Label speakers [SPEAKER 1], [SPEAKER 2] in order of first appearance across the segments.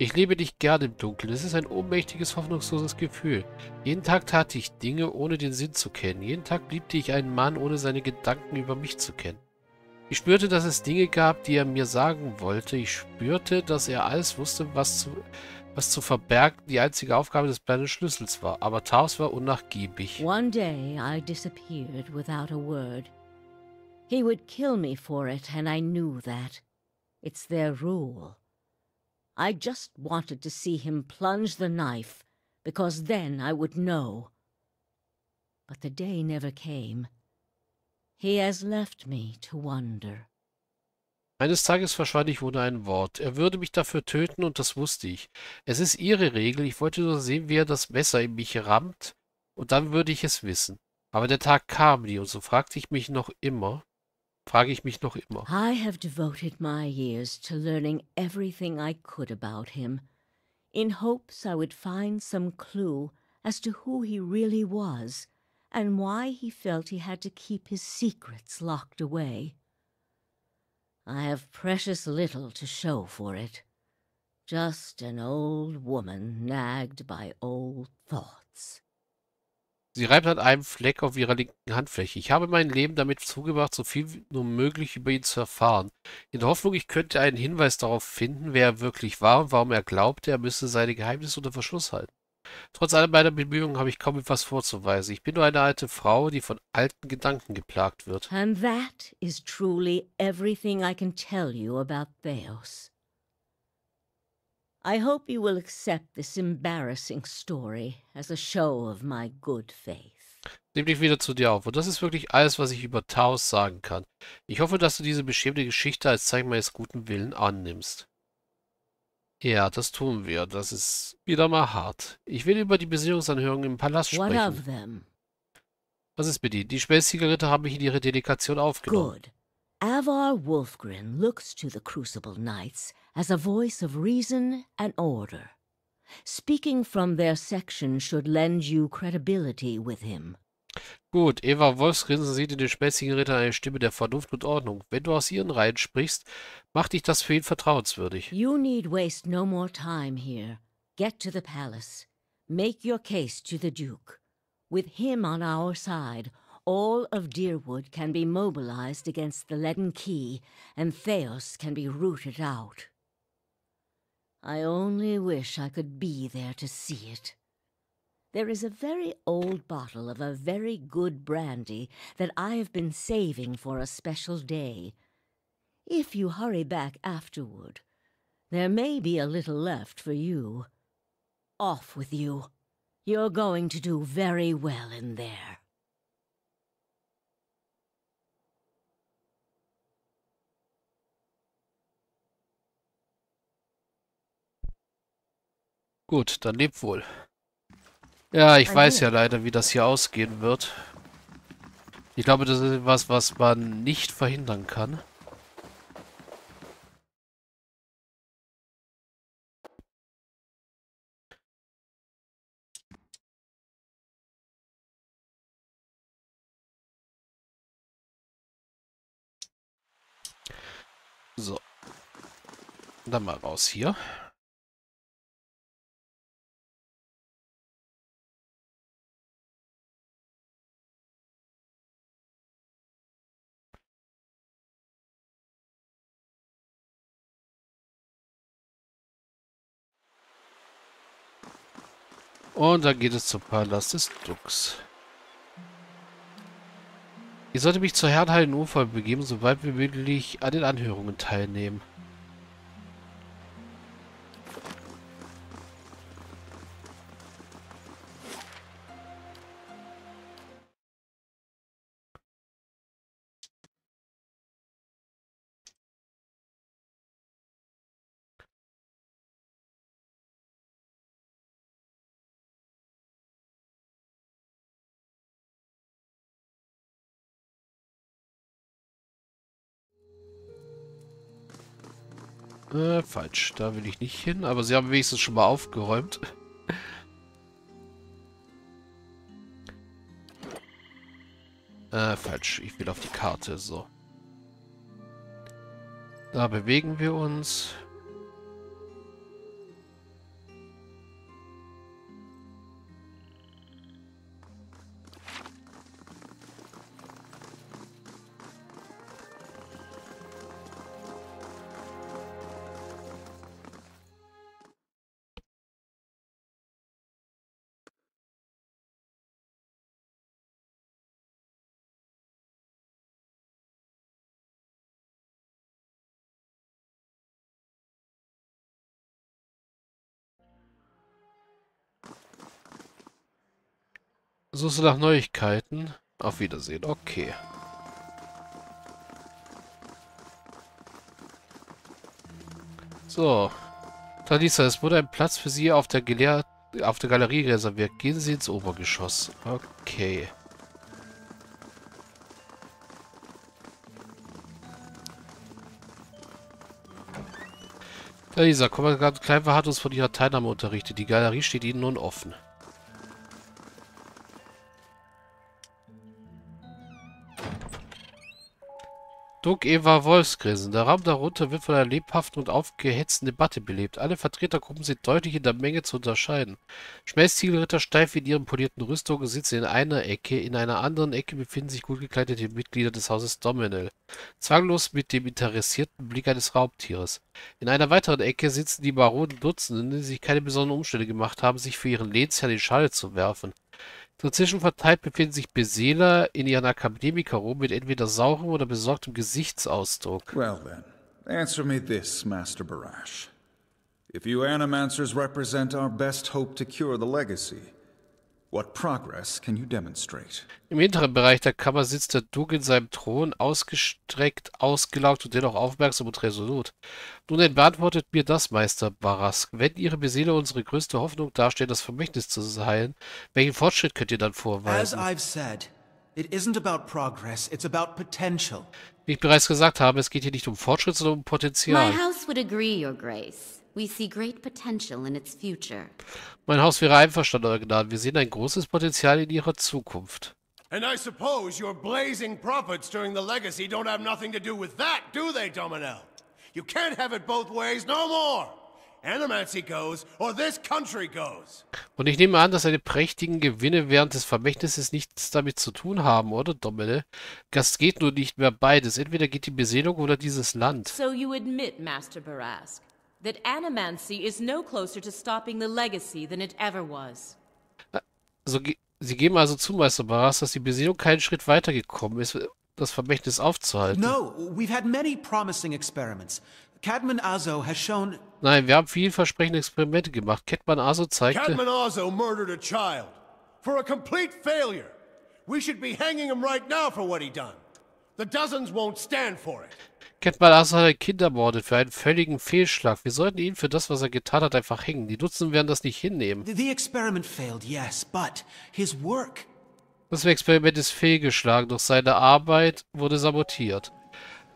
[SPEAKER 1] Ich lebe nicht gern im Dunkeln. Es ist ein ohnmächtiges, hoffnungsloses Gefühl. Jeden Tag tat ich Dinge, ohne den Sinn zu kennen. Jeden Tag liebte ich einen Mann, ohne seine Gedanken über mich zu kennen. Ich spürte, dass es Dinge gab, die er mir sagen wollte. Ich spürte, dass er alles wusste, was zu, was zu verbergen die einzige Aufgabe des kleinen Schlüssels war. Aber Taos war unnachgiebig.
[SPEAKER 2] One day I disappeared without a word. He would kill me for it, and I knew that. It's their rule. I just wanted to see him plunge the knife, because then I would know. But the day never came. He has left me to wonder.
[SPEAKER 1] Eines Tages verschwand ich ohne ein Wort. Er würde mich dafür töten, und das wusste ich. Es ist ihre Regel, ich wollte nur sehen, wie er das Messer in mich rammt, und dann würde ich es wissen. Aber der Tag kam nie, und so fragte ich mich noch immer, frage ich mich noch immer.
[SPEAKER 2] I have devoted my years to learning everything I could about him, in hopes I would find some clue as to who he really was, and why he felt he had to keep his secrets locked away. I have precious little to show for it. Just an old woman nagged by old thoughts.
[SPEAKER 1] Sie reibt an einem Fleck auf ihrer linken Handfläche. Ich habe mein Leben damit zugebracht, so viel nur möglich über ihn zu erfahren. In der Hoffnung, ich könnte einen Hinweis darauf finden, wer er wirklich war und warum er glaubte, er müsse seine Geheimnisse unter Verschluss halten. Trotz aller meiner Bemühungen habe ich kaum etwas vorzuweisen. Ich bin nur eine alte Frau, die von alten Gedanken geplagt wird.
[SPEAKER 2] And that is truly everything I can tell you about Theos. I hope you will accept this embarrassing story as a show of my good faith.
[SPEAKER 1] Nimm dich wieder zu dir auf. Und das ist wirklich alles, was ich über Taos sagen kann. Ich hoffe, dass du diese beschämende Geschichte als Zeichen meines guten Willens annimmst. Ja, das tun wir. Das ist wieder mal hart. Ich will über die Besinnungsanhörung im Palast
[SPEAKER 2] What
[SPEAKER 1] sprechen.
[SPEAKER 2] of them?
[SPEAKER 1] Was ist mit ihnen? Die Ritter haben mich in ihre Delegation aufgenommen.
[SPEAKER 2] Good. Avar Wolfgren looks to the Crucible Knights as a voice of reason and order. Speaking from their section should lend you credibility with him.
[SPEAKER 1] Gut, Eva Wolfsgrinsen sieht in den späßigen Rittern eine Stimme der Vernunft und Ordnung. Wenn du aus ihren Reihen sprichst, macht dich das für ihn vertrauenswürdig.
[SPEAKER 2] You need waste no more time here. Get to the palace. Make your case to the Duke. With him on our side, all of Deerwood can be mobilized against the Leaden Key, and Theos can be rooted out. I only wish I could be there to see it. There is a very old bottle of a very good brandy that I have been saving for a special day. If you hurry back afterward, there may be a little left for you. Off with you. You're going to do very well in there.
[SPEAKER 1] Gut, dann lebt wohl. Ja, ich
[SPEAKER 2] Ein
[SPEAKER 1] weiß ja leider, wie das hier ausgehen wird. Ich glaube, das ist etwas, was man nicht verhindern kann. So. Dann mal raus hier. Und dann geht es zum Palast des Dux. Ich sollte mich zur Herrenhallen Ufer begeben, sobald wir möglich an den Anhörungen teilnehmen. Äh, falsch. Da will ich nicht hin, aber sie haben wenigstens schon mal aufgeräumt. äh, falsch. Ich will auf die Karte, so. Da bewegen wir uns. Suchst du nach Neuigkeiten? Auf Wiedersehen, okay. So. Talisa, es wurde ein Platz für Sie auf der, Gelehr auf der Galerie reserviert. Gehen Sie ins Obergeschoss. Okay. Talisa, Kommandant Kleinver hat uns von Ihrer Teilnahme unterrichtet. Die Galerie steht Ihnen nun offen. Doug Eva Wolfsgrissen. Der Raum darunter wird von einer lebhaften und aufgehetzten Debatte belebt. Alle Vertretergruppen sind deutlich in der Menge zu unterscheiden. Schmelztiegelritter steif in ihren polierten Rüstungen sitzen in einer Ecke, in einer anderen Ecke befinden sich gut gekleidete Mitglieder des Hauses Dominel, zwanglos mit dem interessierten Blick eines Raubtieres. In einer weiteren Ecke sitzen die maroden Dutzenden, die sich keine besonderen Umstände gemacht haben, sich für ihren Lehnsherrn in Schale zu werfen. Dazwischen verteilt befinden sich Beseeler in ihren Akademikerruhen mit entweder saurem oder besorgtem Gesichtsausdruck.
[SPEAKER 3] Well then, answer me this, Master Barash. If you Animancers represent our best hope to cure the legacy, What progress can you demonstrate?
[SPEAKER 1] Im hinteren Bereich der Kammer sitzt der Duke in seinem Thron, ausgestreckt, ausgelaugt und dennoch aufmerksam und resolut. Nun beantwortet mir das, Meister Barask. Wenn Ihre Beseele unsere größte Hoffnung darstellen, das Vermächtnis zu heilen, welchen Fortschritt könnt ihr dann vorweisen? As I've said, it isn't about progress, it's about potential. Wie ich bereits gesagt habe, es geht hier nicht um Fortschritt, sondern um Potenzial.
[SPEAKER 2] My house would agree, Your Grace. We see great potential in its future.
[SPEAKER 1] Mein Haus wäre einverstanden, Euer Gnaden. Wir sehen ein großes Potenzial in ihrer Zukunft.
[SPEAKER 4] And I suppose your blazing profits during the legacy don't have nothing to do with that, do they, Dominel? You can't have it both ways no more. Animancy goes, or this country goes.
[SPEAKER 1] Und ich nehme an, dass seine prächtigen Gewinne während des Vermächtnisses nichts damit zu tun haben, oder, Domine? Das geht nur nicht mehr beides. Entweder geht die Beseelung oder dieses Land.
[SPEAKER 2] So you admit, Master Barask, that animancy is no closer to stopping the legacy than it ever was.
[SPEAKER 1] Also, Sie geben also zu, Meister Barras, dass die Besiedlung keinen Schritt weitergekommen ist, das Vermächtnis aufzuhalten.
[SPEAKER 5] No, we've had many promising experiments. Cadman Azo has shown...
[SPEAKER 1] Nein, wir haben vielversprechende Experimente gemacht. Cadman Azo zeigte...
[SPEAKER 4] Cadman Azo murdered a child. For a complete failure. We should be hanging him right now for what he done. The dozens won't stand for it.
[SPEAKER 1] Catman hat ein Kind ermordet für einen völligen Fehlschlag. Wir sollten ihn für das, was er getan hat, einfach hängen. Die Dutzenden werden das nicht hinnehmen. Das Experiment ist fehlgeschlagen, doch seine Arbeit wurde sabotiert.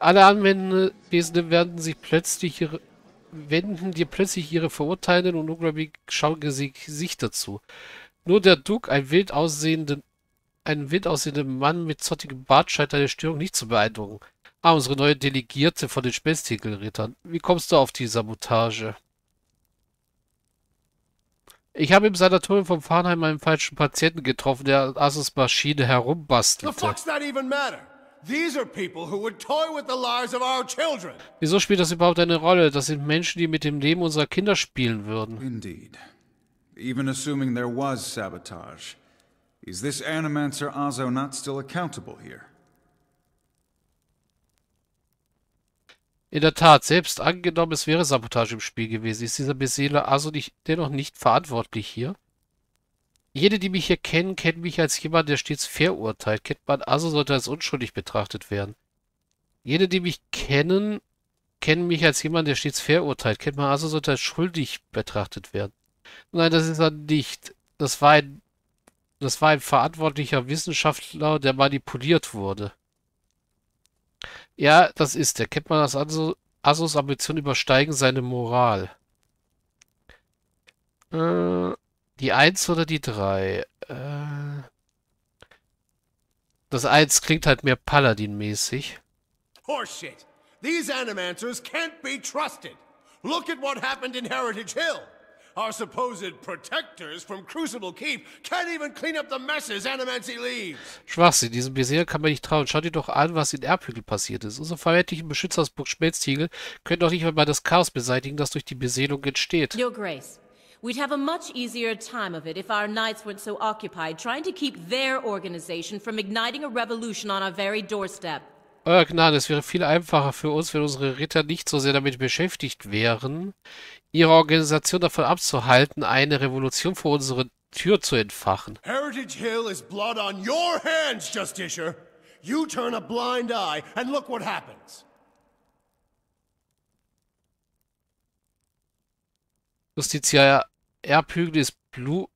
[SPEAKER 1] Alle Anwesenden werden sich plötzlich ihre, wenden dir plötzlich ihre verurteilenden und unglaublich schauenden Gesichter zu. Nur der Duke, ein wild aussehenden, ein wild aussehender Mann mit zottigem Bart, scheint deine Störung nicht zu beeindrucken. Ah, unsere neue Delegierte von den Späßtitelrittern. Wie kommst du auf die Sabotage? Ich habe im Sanatorium vom Farnheim einen falschen Patienten getroffen, der Asus Maschine herumbastelte. Wieso spielt das überhaupt eine Rolle? Das sind Menschen, die mit dem Leben unserer Kinder spielen würden.
[SPEAKER 3] Indeed. Even assuming there was sabotage, is this Animancer Azo not still accountable here?
[SPEAKER 1] In der Tat, selbst angenommen, es wäre Sabotage im Spiel gewesen, ist dieser Beseeler also nicht, dennoch nicht verantwortlich hier. Jede, die mich hier kennen, kennen mich als jemand, der stets verurteilt. Kennt man also, sollte als unschuldig betrachtet werden. Jede, die mich kennen, kennen mich als jemand, der stets verurteilt. Kennt man also, sollte als schuldig betrachtet werden. Nein, das ist er nicht. Das war ein, das war ein verantwortlicher Wissenschaftler, der manipuliert wurde. Ja, das ist er. Kennt man das also? Asos Ambitionen übersteigen seine Moral. Äh, die 1 oder die 3? Äh, das 1 klingt halt mehr Paladin-mäßig.
[SPEAKER 4] Horseshit! These Animancers can't be trusted! Look at what happened in Heritage Hill! Our supposed protectors from Crucible Keep can't even clean up the messes Animancy leaves.
[SPEAKER 1] Schwachsinn, diesem Beseher kann man nicht trauen. Schau dir doch an, was in Erbhügel passiert ist. Unsere vermeintlichen Beschützer aus Burg Schmelztiegel können doch nicht einmal das Chaos beseitigen, das durch die Beseelung entsteht.
[SPEAKER 2] Your Grace, we'd have a much easier time of it if our knights weren't so occupied trying to keep their organization from igniting a revolution on our very doorstep.
[SPEAKER 1] Euer Gnade, es wäre viel einfacher für uns, wenn unsere Ritter nicht so sehr damit beschäftigt wären, ihre Organisation davon abzuhalten, eine Revolution vor unseren Tür zu entfachen.
[SPEAKER 4] Heritage Hill is blood on your hands, Justicia. You turn a blind eye and look what happens.
[SPEAKER 1] Justitia, Erbhügel ist Blut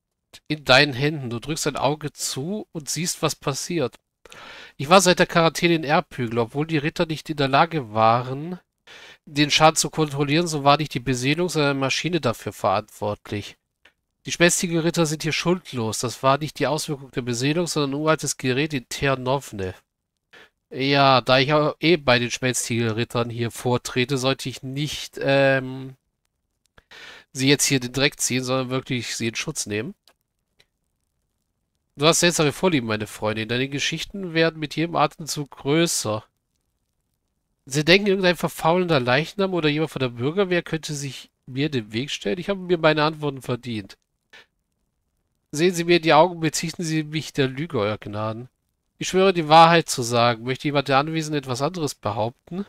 [SPEAKER 1] in deinen Händen. Du drückst ein Auge zu und siehst, was passiert. Ich war seit der Quarantäne in Erbhügel. Obwohl die Ritter nicht in der Lage waren, den Schaden zu kontrollieren, so war nicht die Beseelung seiner Maschine dafür verantwortlich. Die schmächtigen Ritter sind hier schuldlos. Das war nicht die Auswirkung der Beseelung, sondern ein uraltes Gerät in Ternovne. Ja, da ich auch eh bei den schmelztiegel Rittern hier vortrete, sollte ich nicht ähm, sie jetzt hier den Dreck ziehen, sondern wirklich sie in Schutz nehmen. Du hast seltsame Vorlieben, meine Freundin. Deine Geschichten werden mit jedem Atemzug größer. Sie denken, irgendein verfaulender Leichnam oder jemand von der Bürgerwehr könnte sich mir den Weg stellen? Ich habe mir meine Antworten verdient. Sehen Sie mir in die Augen, bezichten Sie mich der Lüge, Euer Gnaden. Ich schwöre, die Wahrheit zu sagen. Möchte jemand der Anwesenden etwas anderes behaupten?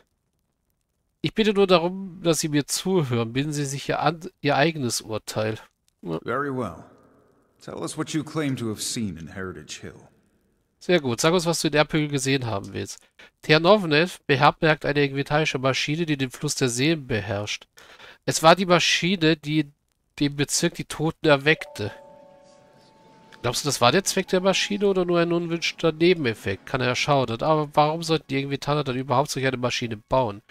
[SPEAKER 1] Ich bitte nur darum, dass Sie mir zuhören. Bilden Sie sich Ihr, Ihr eigenes Urteil.
[SPEAKER 3] Very well. Tell us what you claim to have seen in Heritage Hill.
[SPEAKER 1] Sehr gut. Sag uns, was du in Erpögel gesehen haben willst. Ternovnev beherbergt eine vegetarische Maschine, die den Fluss der Seelen beherrscht. Es war die Maschine, die dem Bezirk die Toten erweckte. Glaubst du, das war der Zweck der Maschine oder nur ein unwünschter Nebeneffekt? Kann er schauen. Aber warum sollten die Engvitaner dann überhaupt solch eine Maschine bauen?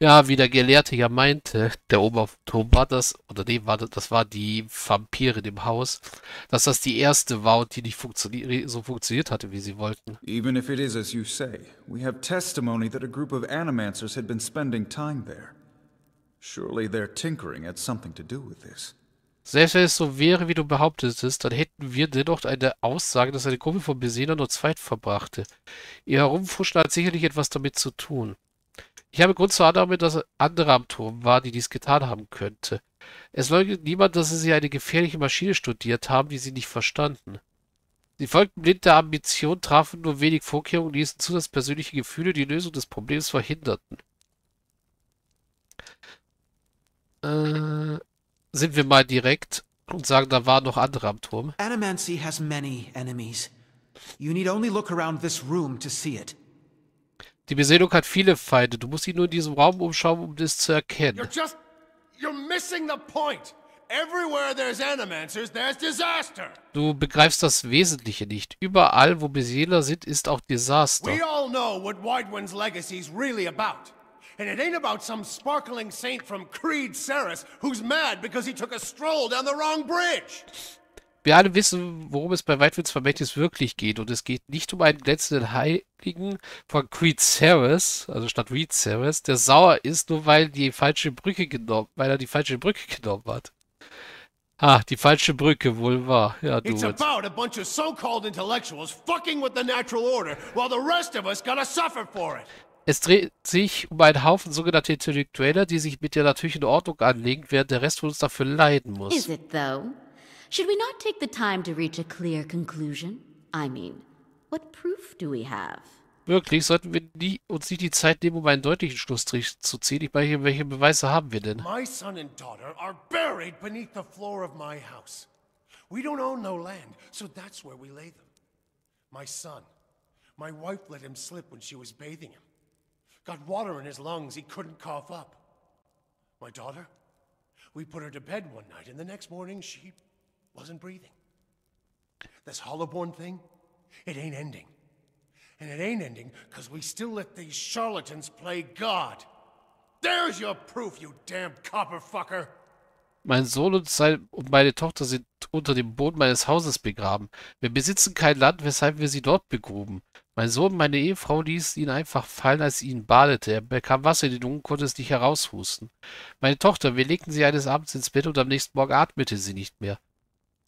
[SPEAKER 1] Ja, wie der Gelehrte ja meinte, der Oberturm war das, oder nee, war das, das war die Vampire im Haus, dass das die erste war und die nicht funktio so funktioniert hatte, wie sie wollten.
[SPEAKER 3] Even if it is as you say, we have testimony that a group of animancers had been spending time there. Surely their tinkering had something to do with this.
[SPEAKER 1] Selbst wenn es so wäre, wie du behauptest, dann hätten wir dennoch eine Aussage, dass eine Gruppe von Beseelern nur Zeit verbrachte. Ihr Herumfuschen hat sicherlich etwas damit zu tun. Ich habe Grund zur Annahme, dass andere am Turm waren, die dies getan haben könnte. Es leugnet niemand, dass sie eine gefährliche Maschine studiert haben, die sie nicht verstanden. Sie folgten blind der Ambition, trafen nur wenig Vorkehrungen ließen zu, dass persönliche Gefühle die Lösung des Problems verhinderten. Äh, sind wir mal direkt und sagen, da waren noch andere am Turm.
[SPEAKER 5] Animancy has many enemies. You need only look around this room to see it.
[SPEAKER 1] Die Beseelung hat viele Feinde. Du musst dich nur in diesem Raum umschauen, um das zu erkennen.
[SPEAKER 4] You're just you're missing the point. Everywhere there's animancers, there's disaster.
[SPEAKER 1] Du begreifst das Wesentliche nicht. Überall, wo Beseeler sind, ist auch Desaster.
[SPEAKER 4] We all know what Widewind's legacy's really about. And it ain't about some sparkling saint from Creed Ceres who's mad because he took a stroll down the wrong bridge.
[SPEAKER 1] Wir alle wissen, worum es bei Whitewoods Vermächtnis wirklich geht. Und es geht nicht um einen glänzenden Heiligen von Creed Ceres, also statt Reed Ceres, der sauer ist, nur weil die falsche Brücke genommen, weil er die falsche Brücke genommen hat. Ah, die falsche Brücke, wohl wahr. Ja, du.
[SPEAKER 4] It's about a bunch of so-called intellectuals fucking with the natural order, while the rest of us gotta suffer for it.
[SPEAKER 1] Es dreht sich um einen Haufen sogenannter Intellektueller, die sich mit der natürlichen Ordnung anlegen, während der Rest von uns dafür leiden muss.
[SPEAKER 6] Is it though? Should we not take the time to reach a clear conclusion? I mean, what proof do we have?
[SPEAKER 1] Wirklich, sollten wir nie, uns nicht die Zeit nehmen, um einen deutlichen Schlussstrich zu ziehen? Ich meine, welche Beweise haben wir denn?
[SPEAKER 4] My son and daughter are buried beneath the floor of my house. We don't own no land, so that's where we lay them. My son, my wife let him slip when she was bathing him. Got water in his lungs he couldn't cough up. My daughter? We put her to bed one night, and the next morning she wasn't breathing. This Hollowborn thing, it ain't ending. And it ain't ending because we still let these charlatans play God. There's your proof, you damned copperfucker!
[SPEAKER 1] Mein Sohn und, und meine Tochter sind unter dem Boden meines Hauses begraben. Wir besitzen kein Land, weshalb wir sie dort begruben. Mein Sohn, meine Ehefrau ließ ihn einfach fallen, als sie ihn badete. Er bekam Wasser in den Lungen, konnte es nicht heraushusten. Meine Tochter, wir legten sie eines Abends ins Bett und am nächsten Morgen atmete sie nicht mehr.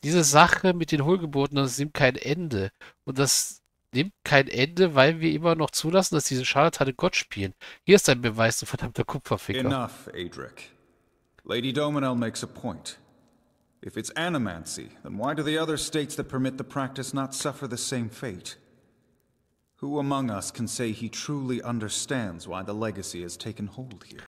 [SPEAKER 1] Diese Sache mit den Hohlgeburten, das nimmt kein Ende. Und das nimmt kein Ende, weil wir immer noch zulassen, dass diese Scharlatane Gott spielen. Hier ist ein Beweis, du verdammter Kupferficker.
[SPEAKER 3] Enough, Adric. Lady Dominel makes a point. If it's animancy, then why do the other states that permit the practice not suffer the same fate? Who among us can say he truly understands why the legacy has taken hold here?